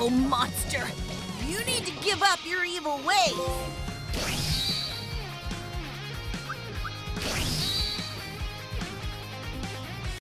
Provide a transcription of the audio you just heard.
evil monster! You need to give up your evil ways!